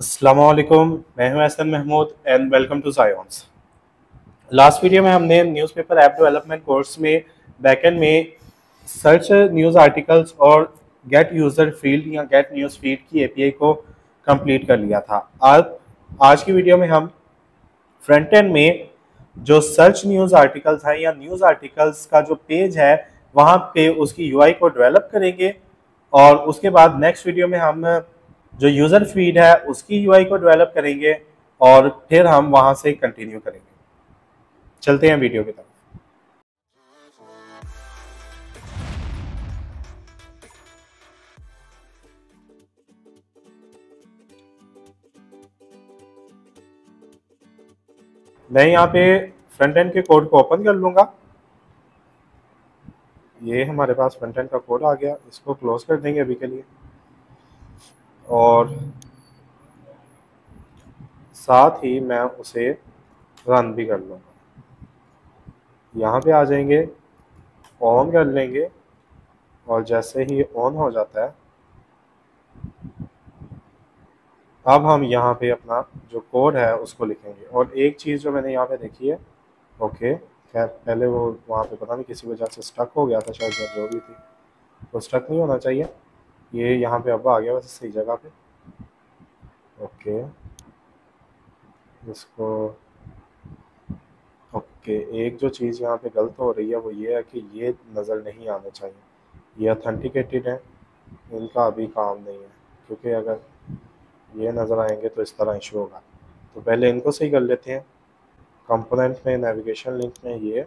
असलकुम मैं हूँ Ehsan Mahmood and welcome to science last video में हमने न्यूज़पेपर ऐप डेवलपमेंट कोर्स में बैकएंड में सर्च न्यूज़ आर्टिकल्स और गेट यूज़र फ़ील्ड या गेट न्यूज़ फ़ीड की एपीआई को कंप्लीट कर लिया था। आज आज की वीडियो में हम फ्रंट एंड में जो सर्च न्यूज़ आर्टिकल्स हैं या न्यूज़ आर्टिकल्स का जो पेज है, वहाँ पे उसकी यूआई को डेवलप करेंगे और उसके बाद नेक्स्ट वीडियो में हम जो यूज़र फ़ीड है, उसकी यूआई को डेवलप करेंगे और फिर हम वहाँ से कंटिन्यू करेंगे। चलते हैं वीडियो की तरफ़। मैं यहाँ पे फ्रंट एंड के कोड को ओपन कर लूँगा। ये हमारे पास फ्रंट एंड का कोड आ गया। इसको क्लोज कर देंगे अभी के लिए। और साथ ही मैं उसे रन भी कर लूँगा। यहाँ पे आ जाएँगे ऑन कर लेंगे और जैसे ही ऑन हो जाता है, अब हम यहाँ पे अपना जो कोड है उसको लिखेंगे। और एक चीज़ जो मैंने यहाँ पे देखी है ओके खैर, पहले वो वहाँ पे पता नहीं किसी वजह से स्टक हो गया था शायद जो भी थी, वो स्टक नहीं होना चाहिए। ये यहाँ पे अब आ गया वैसे सही जगह पे। ओके। इसको, ओके, एक जो चीज़ यहाँ पे गलत हो रही है वो ये है कि ये नज़र नहीं आना चाहिए। ये अथेंटिकेटेड है, इनका अभी काम नहीं है, क्योंकि अगर ये नज़र आएँगे तो इस तरह इशू होगा। तो पहले इनको सही कर लेते हैं। कंपोनेंट में नेविगेशन लिंक में ये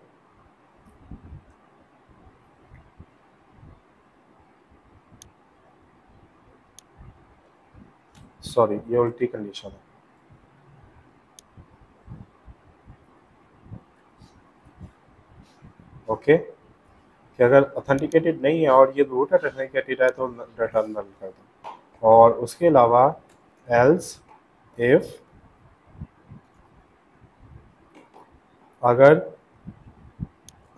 सॉरी ये उल्टी कंडीशन है ओके कि अगर ऑथेंटिकेटेड नहीं है और ये रूट अथेंटिकेटेड है तो रिटर्न नल कर दो। और उसके अलावा एल्स इफ़ अगर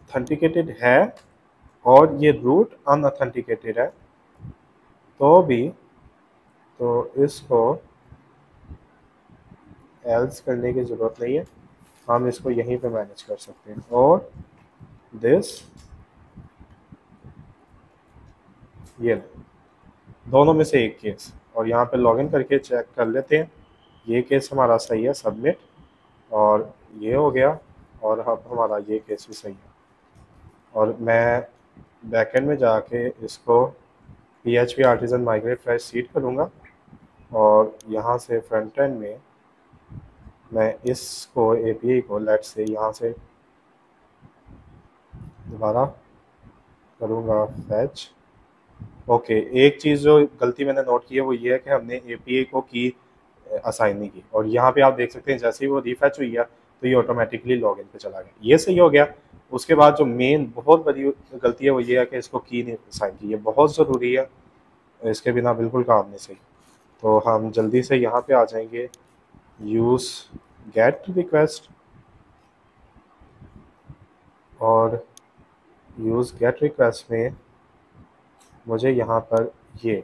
ऑथेंटिकेटेड है और ये रूट अनऑथेंटिकेटेड है तो भी तो इसको एल्स करने की ज़रूरत नहीं है। हम इसको यहीं पे मैनेज कर सकते हैं। और दिस ये दोनों में से एक केस और यहाँ पे लॉगिन करके चेक कर लेते हैं। ये केस हमारा सही है सबमिट और ये हो गया। और अब हमारा ये केस भी सही है। और मैं बैकएंड में जाके इसको P H P artisan migrate fresh seed करूँगा। और यहाँ से फ्रंट एंड में मैं इसको ए को लेट से यहाँ से दोबारा करूँगा फैच ओके एक चीज़ जो गलती मैंने नोट की है वो ये है कि हमने ए को की असाइन नहीं की। और यहाँ पे आप देख सकते हैं, जैसे ही वो रीफैच हुई है तो ये ऑटोमेटिकली लॉगिन पे चला गया। ये सही हो गया। उसके बाद जो मेन बहुत बड़ी गलती है वो ये है कि इसको की नहीं असाइन की। ये बहुत ज़रूरी है। इसके बिना बिल्कुल काम नहीं सही। तो हम जल्दी से यहाँ पे आ जाएँगे। यूज़ गेट रिक्वेस्ट और यूज़ गेट रिक्वेस्ट में मुझे यहाँ पर ये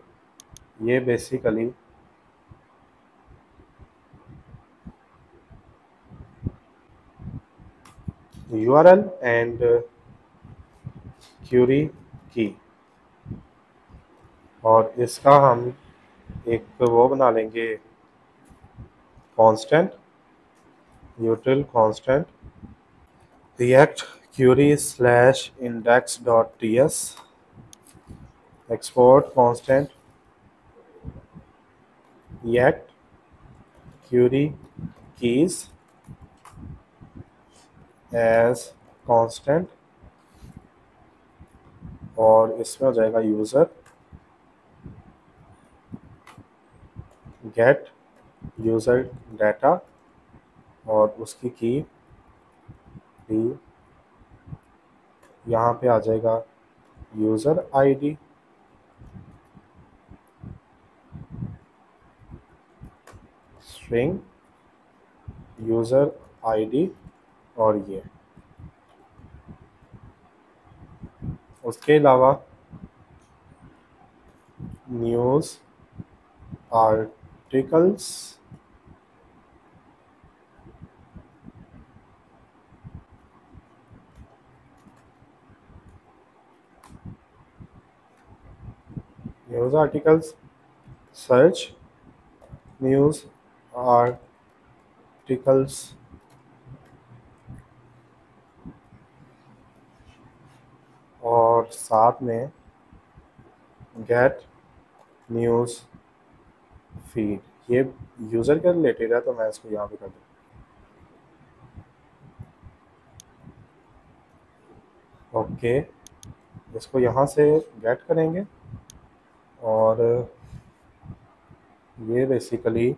ये बेसिकली URL एंड क्यूरी की और इसका हम एक वो बना लेंगे। Constant util constant react query slash index dot T S export constant react query keys as constant और इसमें हो जाएगा यूज़र गेट यूज़र डाटा और उसकी की भी यहाँ पे आ जाएगा user ID string user ID और ये। उसके अलावा news art articles news articles search news articles और साथ में गेट न्यूज़ फ़ीड ये यूज़र के रिलेटेड है तो मैं इसको यहाँ पे कर दूँ। ओके इसको यहाँ से गेट करेंगे और ये basically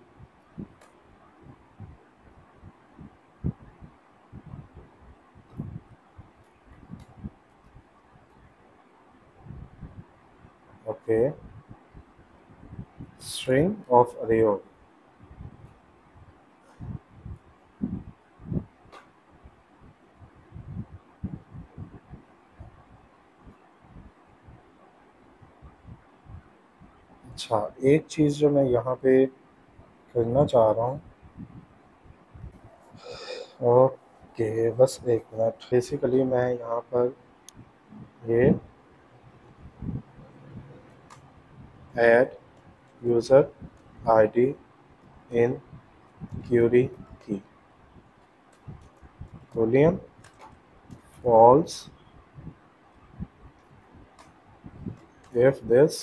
okay string of of अच्छा एक चीज़ जो मैं यहाँ पे करना चाह रहा हूँ। ओके, बस एक मिनट। बेसिकली मैं यहाँ पर ये add user ID in query की। boolean false. if this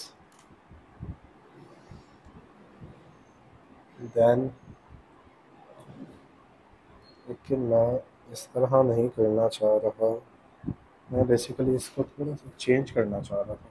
then लेकिन मैं इस तरह नहीं करना चाह रहा। मैं बेसिकली इसको थोड़ा सा चेंज करना चाह रहा। था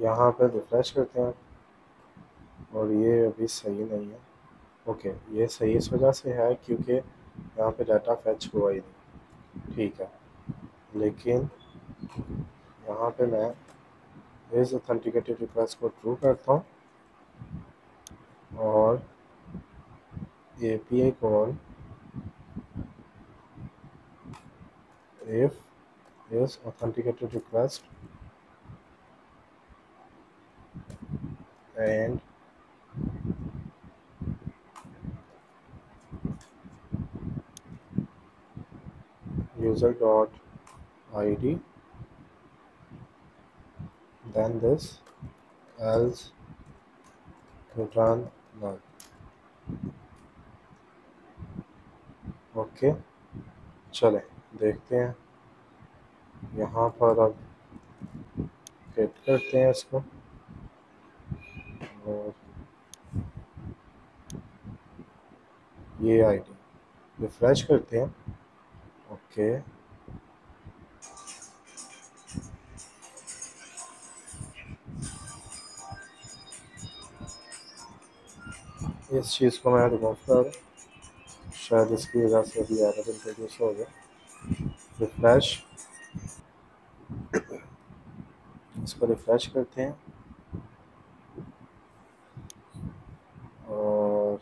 यहाँ पर रिफ़्रेश करते हैं। और ये अभी सही नहीं है। ओके, ये सही इस वजह से है क्योंकि यहाँ पे डाटा फैच हुआ ही नहीं। ठीक है। लेकिन यहाँ पे मैं इस ऑथेंटिकेटेड रिक्वेस्ट को ट्रू करता हूँ। और A P I call if is authenticated request and user dot id then this else return null okay चले देखते हैं यहाँ पर अब फिट करते हैं इसको और ये आईडी रिफ्रेश करते हैं। ओके। इस चीज़ को मैं रिमूव कर शायद इसकी वजह से अभी एरर इंट्रोड्यूस हो गया। रिफ्रेश। इसको रिफ्रेश करते हैं और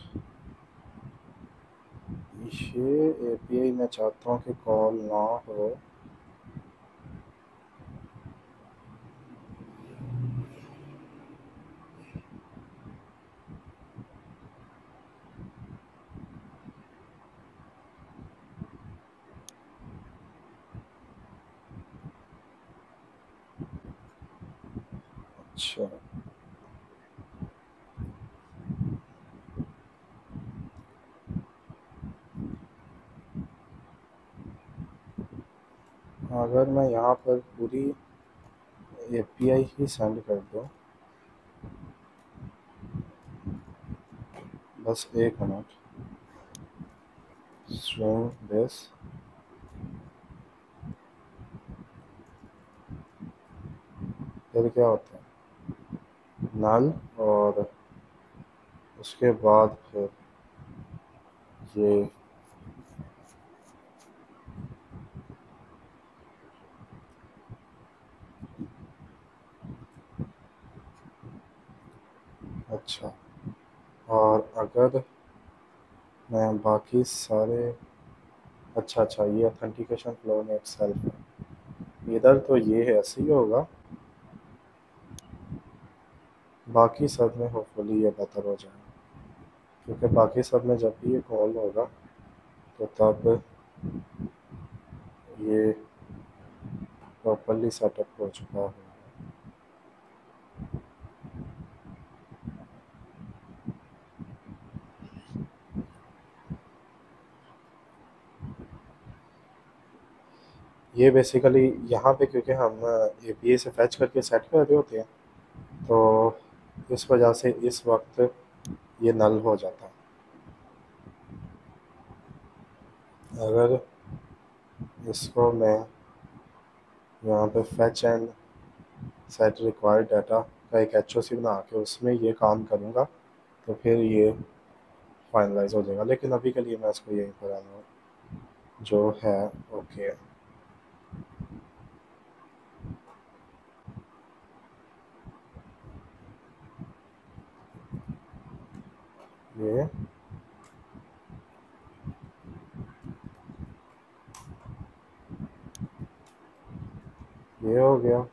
ये एपीआई मैं चाहता हूँ कि कॉल ना हो अच्छा अगर मैं यहाँ पर पूरी एपीआई ही सेंड कर दूँ। बस एक मिनट। स्ट्रिंग दिस फिर क्या होता है? नल और उसके बाद फिर ये अच्छा अगर मैं बाकी सारे अच्छा अच्छा ये अथेंटिकेशन फ्लो में सेल्फ है। इधर तो ये है, ऐसे ही होगा। बाकी सब में होपफुली ये बेहतर हो जाए क्योंकि बाकी सब में जब भी ये कॉल होगा तो तब ये प्रॉपरली सेटअप हो चुका होगा। ये बेसिकली यहाँ पे क्योंकि हम ए पी ए से फैच करके सेट कर रहे होते हैं तो इस वजह से इस वक्त ये नल हो जाता है। अगर इसको मैं यहाँ पे fetch and set required data का एक एच सी बना के उसमें ये काम करूँगा तो फिर ये फाइनलाइज हो जाएगा। लेकिन अभी के लिए मैं इसको यहीं पर आना जो है ओके ये ये हो गया।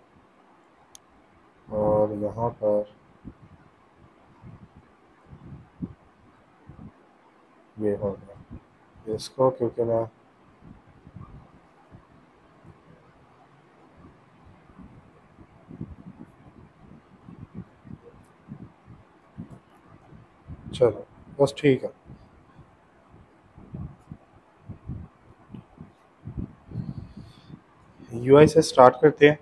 और यहाँ पर ये हो गया। इसको क्योंकि मैं चलो। बस ठीक है। यूआई से स्टार्ट करते हैं।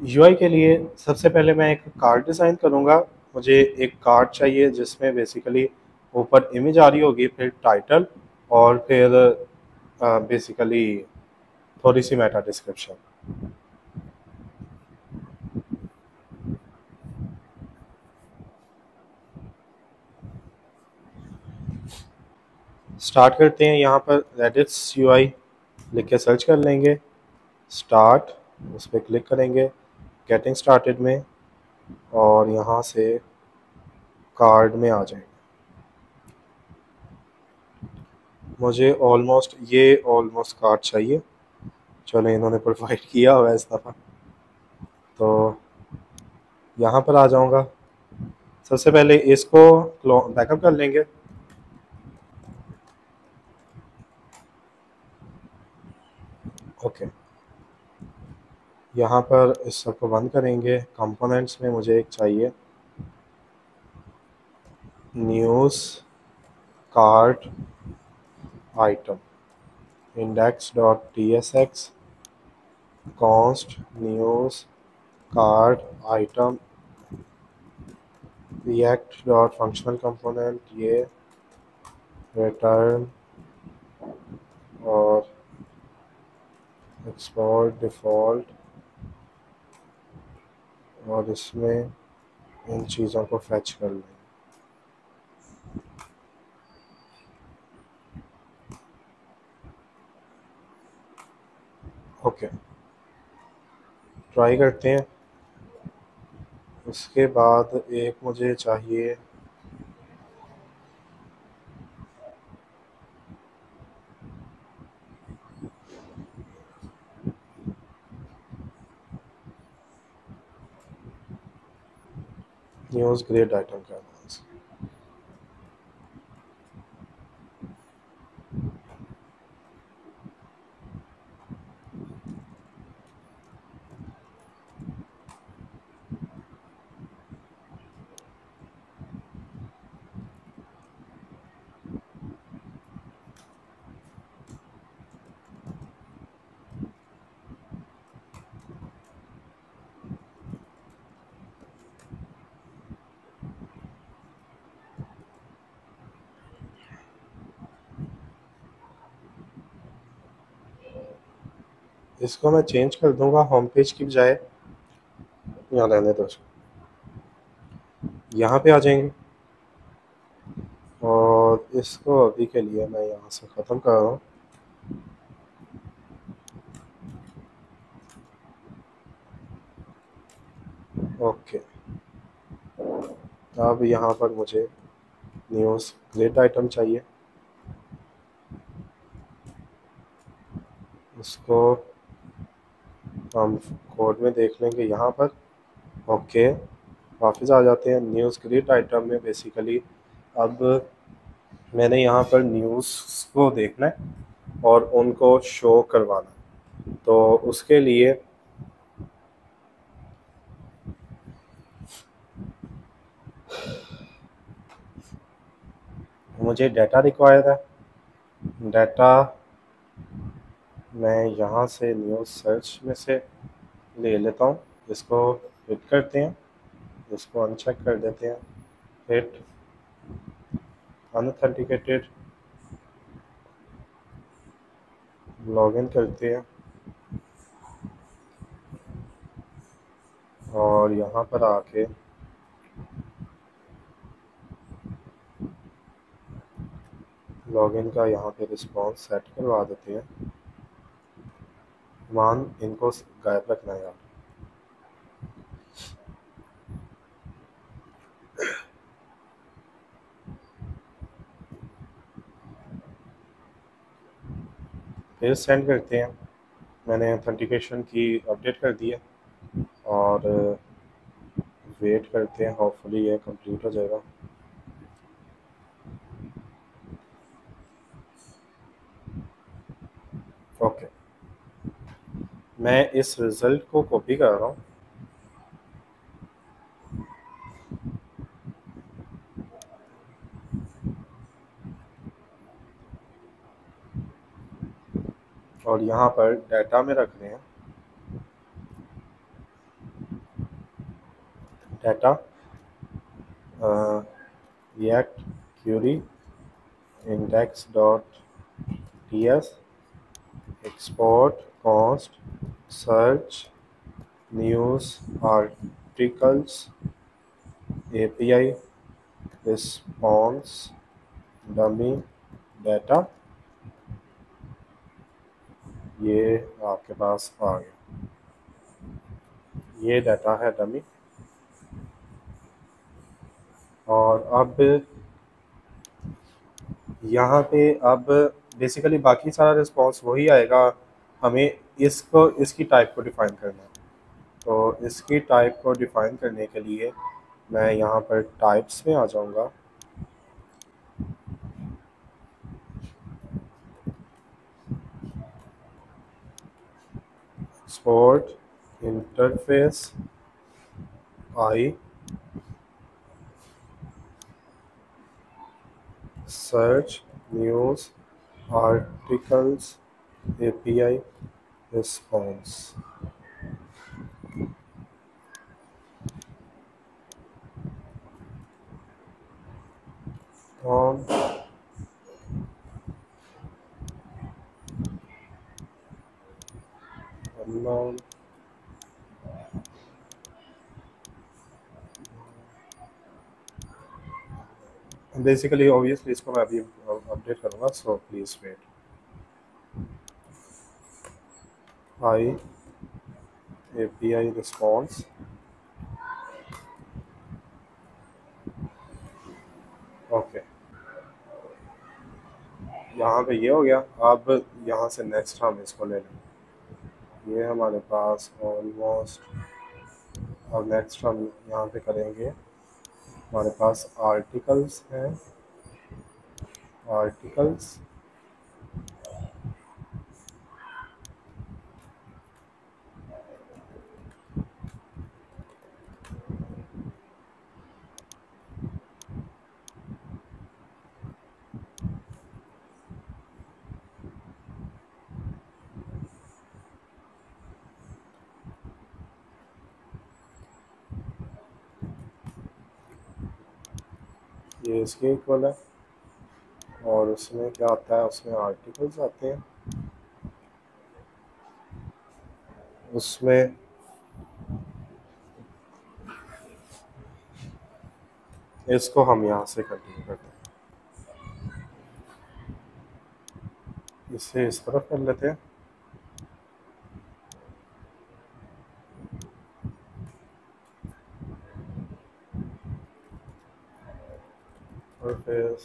यूआई के लिए सबसे पहले मैं एक कार्ड डिज़ाइन करूँगा। मुझे एक कार्ड चाहिए जिसमें बेसिकली ऊपर इमेज आ रही होगी, फिर टाइटल और फिर बेसिकली थोड़ी सी मेटा डिस्क्रिप्शन स्टार्ट करते हैं। यहाँ पर रेडिट्स यू आई लिख के सर्च कर लेंगे। स्टार्ट उस पर क्लिक करेंगे। गेटिंग स्टार्टेड में और यहाँ से कार्ड में आ जाएँगे। मुझे ऑलमोस्ट ये ऑलमोस्ट कार्ड चाहिए। चलो इन्होंने प्रोवाइड किया हुआ इस दफ़ा। तो यहाँ पर आ जाऊँगा। सबसे पहले इसको बैकअप कर लेंगे। ओके यहाँ पर इस सबको बंद करेंगे। कंपोनेंट्स में मुझे एक चाहिए। News card item index dot T S X const news card item react dot functional component ये रिटर्न और एक्सपोर्ट डिफ़ॉल्ट और इसमें इन चीज़ों को फैच कर लें। ओके ट्राई करते हैं। उसके बाद एक मुझे चाहिए न्यूज़ ग्रेड आइटम का इसको मैं चेंज कर दूँगा होम पेज की बजाय यहाँ रहने दो यहाँ पे आ जाएँगे। और इसको अभी के लिए मैं यहाँ से ख़त्म कर रहा हूँ। ओके। अब यहाँ पर मुझे न्यूज़ ग्रेट आइटम चाहिए। उसको हम कोड में देख लेंगे। यहाँ पर ओके वापस आ जाते हैं। न्यूज़ क्रिएट आइटम में बेसिकली अब मैंने यहाँ पर न्यूज़ को देखना है और उनको शो करवाना तो उसके लिए मुझे डाटा रिक्वायर है। डाटा मैं यहाँ से न्यूज़ सर्च में से ले लेता हूँ। इसको हिट करते हैं इसको अनचेक कर देते हैं। हिट अनथेंटिकेटेड लॉगिन करते हैं। और यहाँ पर आके लॉगिन का यहाँ पे रिस्पांस सेट करवा देते हैं। मान इनको गायब रखना यार। फिर सेंड करते हैं। मैंने ऑथेंटिकेशन की अपडेट कर दी है और वेट करते हैं। होपफुली ये कंप्लीट हो जाएगा ओके मैं इस रिज़ल्ट को कॉपी कर रहा हूँ। और यहाँ पर डाटा में रख रहे हैं। Data react query index dot T S export const search, news, articles API response, dummy, data. ये आपके पास आ गया। ये डाटा है डमी और अब यहाँ पे अब बेसिकली बाकी सारा रिस्पांस वही आएगा। हमें इसको, इसकी टाइप को डिफ़ाइन करना है। तो इसकी टाइप को डिफ़ाइन करने के लिए मैं यहाँ पर टाइप्स में आ जाऊँगा। Export interface I search news articles API response on unknown. Basically obviously इसको मैं अभी अपडेट करूँगा so please wait P I response okay. यहाँ पे ये हो गया। अब यहाँ से नेक्स्ट हम इसको ले लें ये हमारे पास ऑलमोस्ट अब नेक्स्ट हम यहाँ पे करेंगे। हमारे पास आर्टिकल्स हैं। आर्टिकल्स ये इसके इक्वल है। और उसमें क्या आता है? उसमें आर्टिकल्स आते हैं। उसमें इसको हम यहाँ से कंटिन्यू करते हैं। इसे इस तरफ़ कर लेते हैं और फिर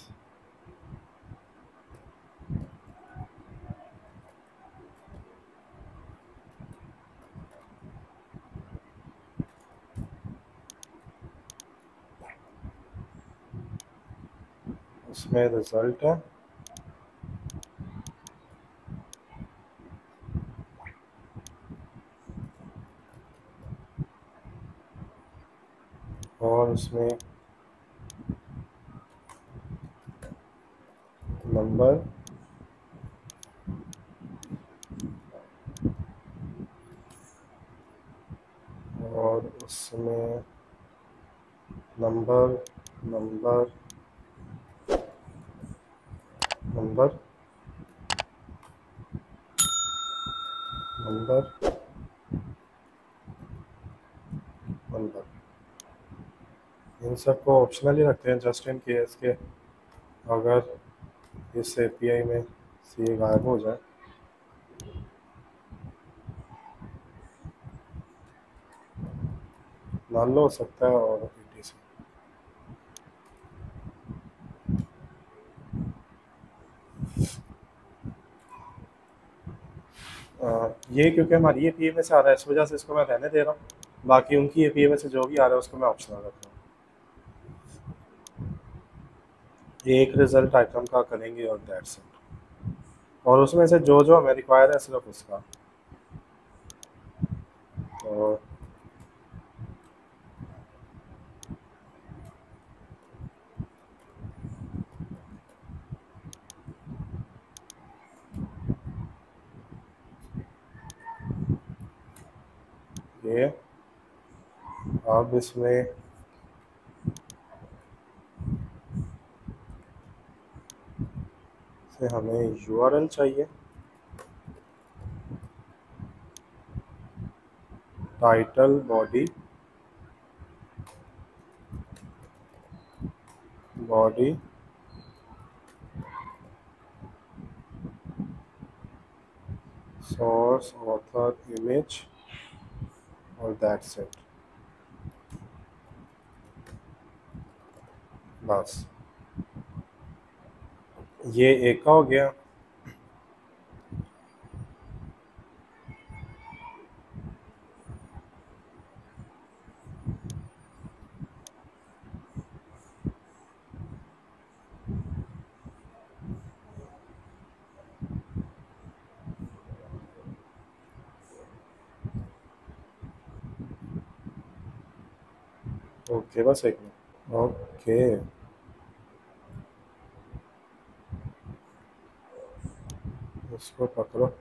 उसमें रिज़ल्ट है। और उसमें नंबर और उसमें number number number. Number. Number. इन सबको ऑप्शनल ही रखते हैं जस्ट इन केस के अगर इस एपीआई में सी ये गायब हो जाए। मान लो हो सकता है और ये क्योंकि हमारी ए पी में से आ रहा है, इस वजह से इसको मैं रहने दे रहा हूँ। बाकी उनकी ए पी में से जो भी आ रहा है, उसको मैं ऑप्शनल रहा हूँ। एक रिज़ल्ट आइटम का करेंगे और दैट्स इट और उसमें से जो जो हमें रिक्वायर है, सिर्फ़ उसका। तो ये अब इसमें से हमें यूआरएल चाहिए। Title body body source author image और दैट सेट बस। ये एक का हो गया। ओके बस एक Okay. उसको पकड़ो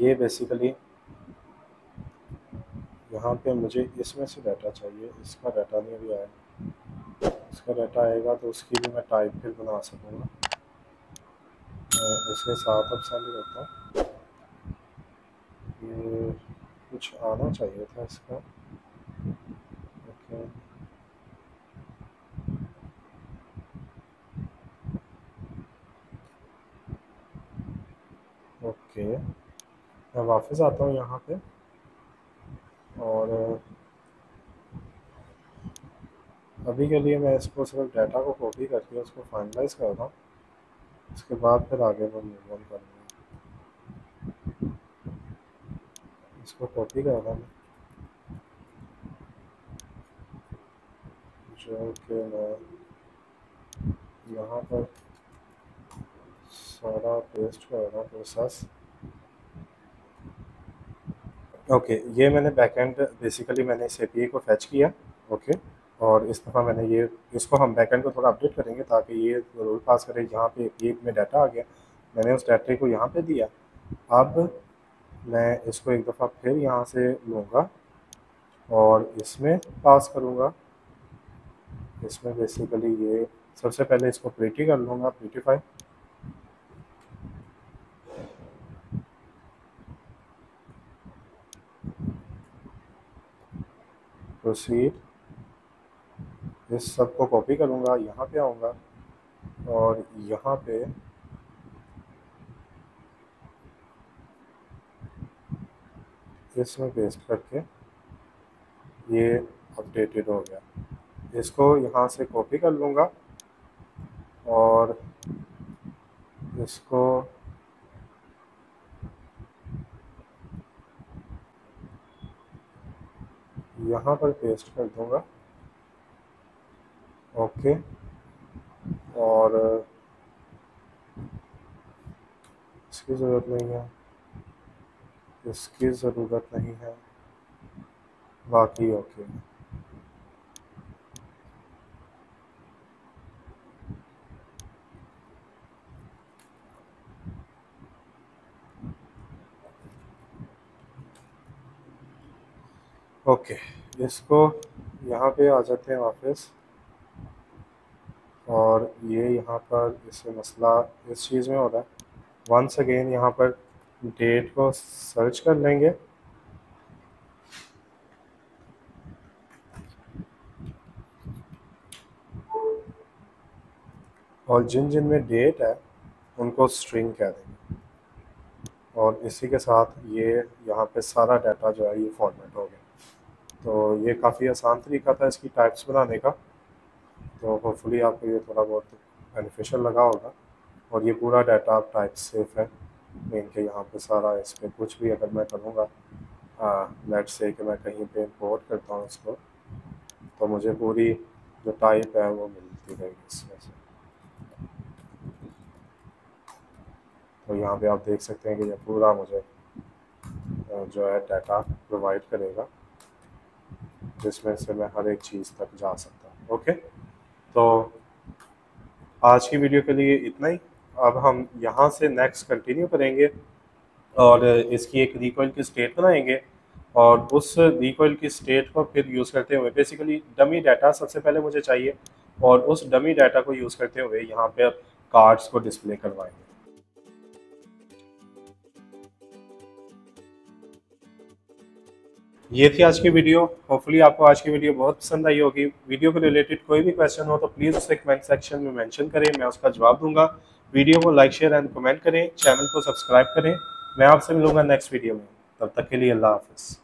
ये बेसिकली यहाँ पे मुझे इसमें से डाटा चाहिए, इसका डाटा नहीं भी आया। इसका डाटा आएगा तो उसकी भी मैं टाइप फिर बना सकूँगा। इसके साथ अब सेंड करता हूँ। ये कुछ आना चाहिए था इसका। ओके ओके मैं वापस आता हूँ यहाँ पे। और, अभी के लिए मैं इसको सिर्फ़ डाटा को कॉपी करके उसको फाइनलाइज कर रहा हूँ। उसके बाद फिर आगे मैं मूव ऑन करूँगा। इसको कॉपी कर रहा हूँ। जो कि मैं यहाँ पर सारा पेस्ट कर रहा हूँ प्रोसेस ओके ये मैंने बैकएंड बेसिकली मैंने इस ए को फैच किया ओके और इस दफ़ा मैंने ये, इसको हम बैकएंड को थोड़ा अपडेट करेंगे ताकि ये रोल पास करे, यहाँ पे ए में डाटा आ गया। मैंने उस डाटे को यहाँ पे दिया। अब मैं इसको एक दफ़ा फिर यहाँ से लूँगा और इसमें पास करूँगा। इसमें बेसिकली ये, सबसे पहले इसको प्रीटी कर लूँगा प्रीटीफाई प्रोसीड इस सबको कॉपी करूँगा, यहाँ पे आऊँगा और यहाँ पे इसमें पेस्ट करके ये अपडेटेड हो गया। इसको यहाँ से कॉपी कर लूँगा और इसको यहाँ पर पेस्ट कर दूँगा। ओके और, इसकी ज़रूरत नहीं है। इसकी ज़रूरत नहीं है। बाकी ओके ओके इसको यहाँ पे आ जाते हैं वापस। और ये यहाँ पर इससे मसला इस चीज़ में हो रहा है। वंस अगेन यहाँ पर डेट को सर्च कर लेंगे। और जिन जिन में डेट है, उनको स्ट्रिंग कह देंगे। और इसी के साथ ये यहाँ पे सारा डाटा जो है, ये फॉर्मेट हो गया। तो ये काफ़ी आसान तरीका था इसकी टाइप्स बनाने का। तो होपफुली आपको ये थोड़ा बहुत बेनिफिशियल लगा होगा। और ये पूरा डाटा आप टाइप सेफ़ है। मेन के यहाँ पे सारा इस पर कुछ भी अगर मैं करूँगा लेट से कि मैं कहीं पे इंपोर्ट करता हूँ इसको तो मुझे पूरी जो टाइप है वो मिलती रहेगी इसमें से। तो यहाँ पे आप देख सकते हैं कि ये पूरा मुझे जो है डाटा प्रोवाइड करेगा। जिसमें से मैं हर एक चीज़ तक जा सकता हूँ। ओके? तो आज की वीडियो के लिए इतना ही। अब हम यहाँ से नेक्स्ट कंटिन्यू करेंगे और इसकी एक रिकॉइल की स्टेट बनाएँगे और उस रिकॉइल की स्टेट को फिर यूज़ करते हुए बेसिकली डमी डाटा सबसे पहले मुझे चाहिए और उस डमी डाटा को यूज़ करते हुए यहाँ पर कार्ड्स को डिस्प्ले करवाएँगे। ये थी आज की वीडियो। होपफुली आपको आज की वीडियो बहुत पसंद आई होगी। वीडियो के रिलेटेड कोई भी क्वेश्चन हो तो प्लीज़ उसे कमेंट सेक्शन में मेंशन करें, मैं उसका जवाब दूँगा। वीडियो को लाइक शेयर एंड कमेंट करें। चैनल को सब्सक्राइब करें। मैं आपसे मिलूँगा नेक्स्ट वीडियो में। तब तक के लिए अल्लाह हाफिज़।